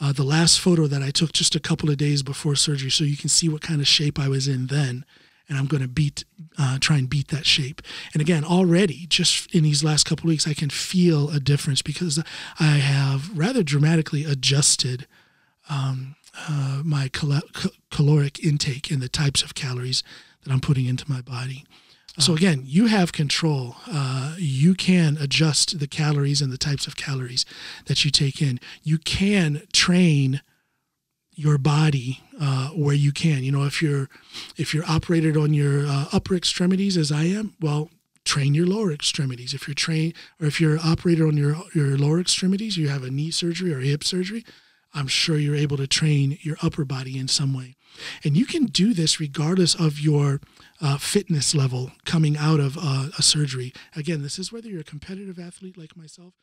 uh, the last photo that I took just a couple of days before surgery, so you can see what kind of shape I was in then. And I'm going to beat, uh, try and beat that shape. And again, already just in these last couple weeks, I can feel a difference because I have rather dramatically adjusted um, uh, my cal- caloric intake and the types of calories that I'm putting into my body. So again, you have control. Uh, you can adjust the calories and the types of calories that you take in. You can train your body uh, where you can. You know, if you're if you're operated on your uh, upper extremities as I am, well, train your lower extremities. If you're trained or if you're operated on your your lower extremities, you have a knee surgery or hip surgery. I'm sure you're able to train your upper body in some way. And you can do this regardless of your uh, fitness level coming out of uh, a surgery. Again, this is whether you're a competitive athlete like myself